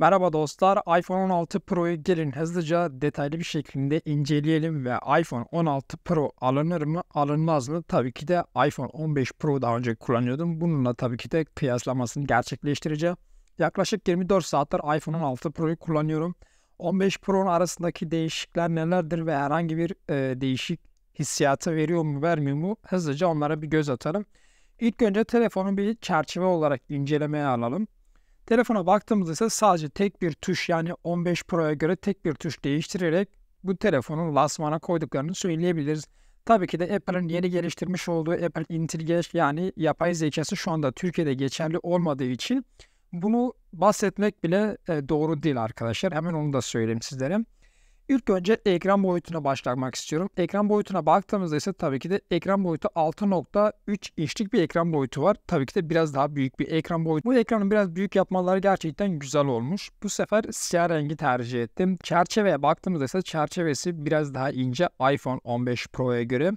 Merhaba dostlar, iPhone 16 Pro'yu gelin hızlıca detaylı bir şekilde inceleyelim ve iPhone 16 Pro alınır mı alınmaz mı? Tabii ki de iPhone 15 Pro daha önce kullanıyordum. Bununla tabii ki de kıyaslamasını gerçekleştireceğim. Yaklaşık 24 saattir iPhone 16 Pro'yu kullanıyorum. 15 Pro'nun arasındaki değişiklikler nelerdir ve herhangi bir e, değişik hissiyatı veriyor mu vermiyor mu? Hızlıca onlara bir göz atalım. İlk önce telefonu bir çerçeve olarak incelemeye alalım. Telefona baktığımızda ise sadece tek bir tuş yani 15 Pro'ya göre tek bir tuş değiştirerek bu telefonun lasmana koyduklarını söyleyebiliriz. Tabii ki de Apple'ın yeni geliştirmiş olduğu Apple Intelligence yani yapay zekası şu anda Türkiye'de geçerli olmadığı için bunu bahsetmek bile e, doğru değil arkadaşlar. Hemen onu da söyleyeyim sizlere. İlk önce ekran boyutuna başlamak istiyorum. Ekran boyutuna baktığımızda ise tabii ki de ekran boyutu 6.3 inçlik bir ekran boyutu var. Tabii ki de biraz daha büyük bir ekran boyutu. Bu ekranı biraz büyük yapmaları gerçekten güzel olmuş. Bu sefer siyah rengi tercih ettim. Çerçeveye baktığımızda ise çerçevesi biraz daha ince iPhone 15 Pro'ya göre.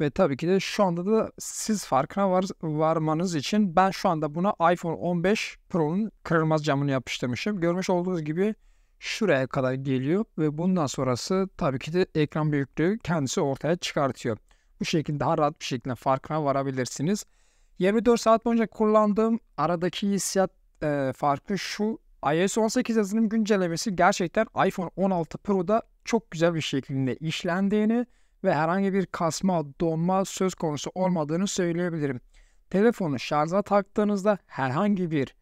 Ve tabii ki de şu anda da siz farkına var, varmanız için ben şu anda buna iPhone 15 Pro'nun kırılmaz camını yapıştırmışım. Görmüş olduğunuz gibi şuraya kadar geliyor ve bundan sonrası tabii ki de ekran büyüklüğü kendisi ortaya çıkartıyor. Bu şekilde daha rahat bir şekilde farkına varabilirsiniz. 24 saat boyunca kullandığım aradaki hissiyat e, farkı şu. iOS 18 yazılım güncellemesi gerçekten iPhone 16 Pro'da çok güzel bir şekilde işlendiğini ve herhangi bir kasma, donma söz konusu olmadığını söyleyebilirim. Telefonu şarja taktığınızda herhangi bir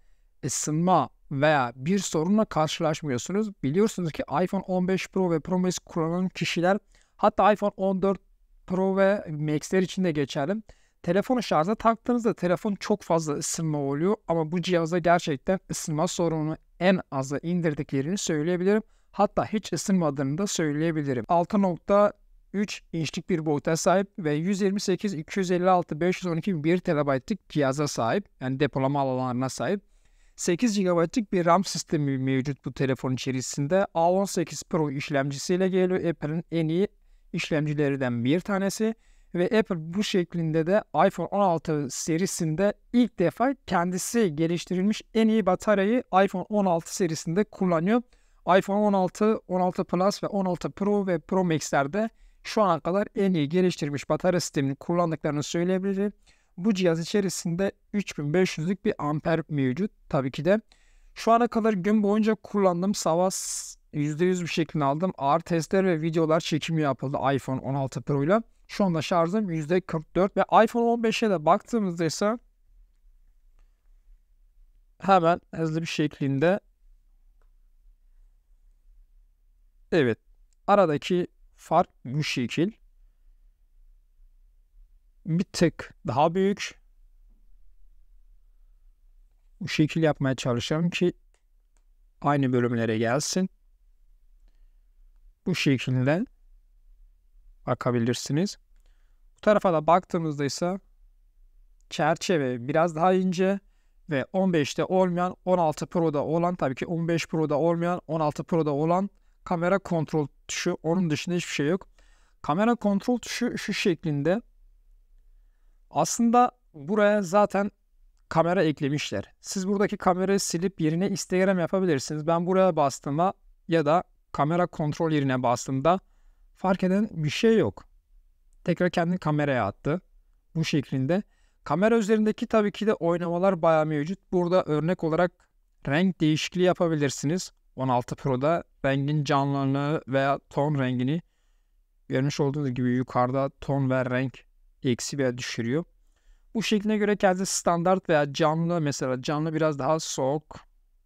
ısınma veya bir sorunla karşılaşmıyorsunuz. Biliyorsunuz ki iPhone 15 Pro ve Pro Max kullanan kişiler hatta iPhone 14 Pro ve Max'ler için de geçerli. Telefonu şarja taktığınızda telefon çok fazla ısınma oluyor ama bu cihazda gerçekten ısınma sorununu en aza indirdiklerini söyleyebilirim. Hatta hiç ısınmadığını da söyleyebilirim. 6.3 inçlik bir boyuta sahip ve 128, 256, 512 1 TB'lik cihaza sahip. Yani depolama alanlarına sahip. 8 GB'lık bir RAM sistemi mevcut bu telefon içerisinde. A18 Pro işlemcisiyle geliyor. Apple'ın en iyi işlemcilerinden bir tanesi. Ve Apple bu şeklinde de iPhone 16 serisinde ilk defa kendisi geliştirilmiş en iyi bataryayı iPhone 16 serisinde kullanıyor. iPhone 16, 16 Plus ve 16 Pro ve Pro Max'lerde şu ana kadar en iyi geliştirilmiş batarya sistemini kullandıklarını söyleyebilirim. Bu cihaz içerisinde 3500'lük bir amper mevcut. Tabii ki de şu ana kadar gün boyunca kullandığım sabah %100 bir şekilde aldım. Ağır testler ve videolar çekimi yapıldı iPhone 16 Pro ile. Şu anda şarjım %44 ve iPhone 15'e de baktığımızda ise hemen hızlı bir şekilde evet aradaki fark bu şekil bir tık daha büyük. Bu şekil yapmaya çalışacağım ki aynı bölümlere gelsin. Bu şekilde bakabilirsiniz. Bu tarafa da baktığımızda ise çerçeve biraz daha ince ve 15'te olmayan 16 Pro'da olan tabii ki 15 Pro'da olmayan 16 Pro'da olan kamera kontrol tuşu onun dışında hiçbir şey yok. Kamera kontrol tuşu şu şeklinde aslında buraya zaten kamera eklemişler. Siz buradaki kamerayı silip yerine Instagram yapabilirsiniz. Ben buraya bastığımda ya da kamera kontrol yerine bastığımda fark eden bir şey yok. Tekrar kendi kameraya attı. Bu şeklinde. Kamera üzerindeki tabii ki de oynamalar bayağı mevcut. Burada örnek olarak renk değişikliği yapabilirsiniz. 16 Pro'da rengin canlılığını veya ton rengini görmüş olduğunuz gibi yukarıda ton ve renk eksi veya düşürüyor. Bu şekline göre kendi standart veya canlı mesela canlı biraz daha soğuk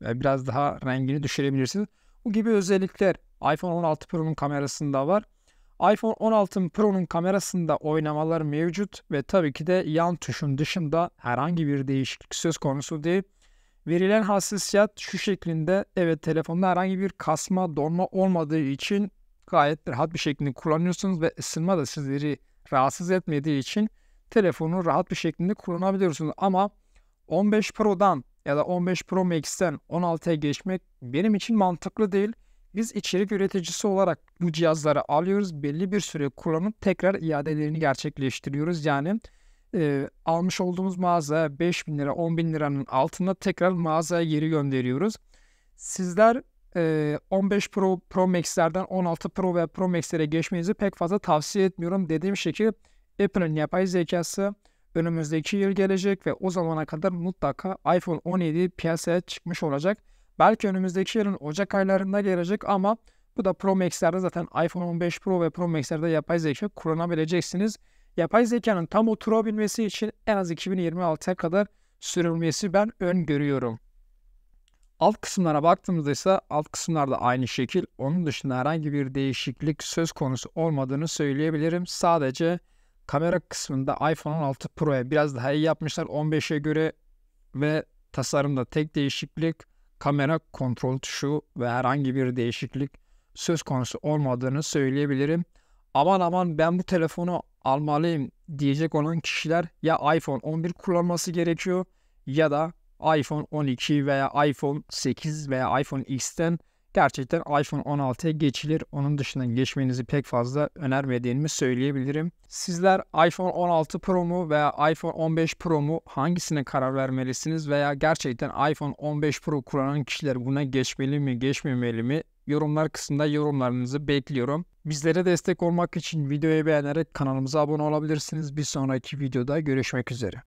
ve biraz daha rengini düşürebilirsiniz. Bu gibi özellikler iPhone 16 Pro'nun kamerasında var. iPhone 16 Pro'nun kamerasında oynamalar mevcut ve tabii ki de yan tuşun dışında herhangi bir değişiklik söz konusu değil. Verilen hassasiyet şu şeklinde evet telefonda herhangi bir kasma donma olmadığı için gayet rahat bir şekilde kullanıyorsunuz ve ısınma da sizleri rahatsız etmediği için telefonu rahat bir şekilde kullanabiliyorsunuz. Ama 15 Pro'dan ya da 15 Pro Max'ten 16'ya geçmek benim için mantıklı değil. Biz içerik üreticisi olarak bu cihazları alıyoruz. Belli bir süre kullanıp tekrar iadelerini gerçekleştiriyoruz. Yani e, almış olduğumuz mağazaya 5 bin lira 10 bin liranın altında tekrar mağazaya geri gönderiyoruz. Sizler 15 Pro, Pro Max'lerden 16 Pro ve Pro Max'lere geçmenizi pek fazla tavsiye etmiyorum. Dediğim şekilde Apple'ın yapay zekası önümüzdeki yıl gelecek ve o zamana kadar mutlaka iPhone 17 piyasaya çıkmış olacak. Belki önümüzdeki yılın Ocak aylarında gelecek ama bu da Pro Max'lerde zaten iPhone 15 Pro ve Pro Max'lerde yapay zeka kullanabileceksiniz. Yapay zekanın tam oturabilmesi için en az 2026'ya kadar sürülmesi ben öngörüyorum. Alt kısımlara baktığımızda ise alt kısımlarda aynı şekil. Onun dışında herhangi bir değişiklik söz konusu olmadığını söyleyebilirim. Sadece kamera kısmında iPhone 16 Pro'ya biraz daha iyi yapmışlar 15'e göre ve tasarımda tek değişiklik kamera kontrol tuşu ve herhangi bir değişiklik söz konusu olmadığını söyleyebilirim. Aman aman ben bu telefonu almalıyım diyecek olan kişiler ya iPhone 11 kullanması gerekiyor ya da iPhone 12 veya iPhone 8 veya iPhone X'ten gerçekten iPhone 16'ya geçilir. Onun dışında geçmenizi pek fazla önermediğimi söyleyebilirim. Sizler iPhone 16 Pro mu veya iPhone 15 Pro mu hangisine karar vermelisiniz veya gerçekten iPhone 15 Pro kullanan kişiler buna geçmeli mi geçmemeli mi? Yorumlar kısmında yorumlarınızı bekliyorum. Bizlere destek olmak için videoyu beğenerek kanalımıza abone olabilirsiniz. Bir sonraki videoda görüşmek üzere.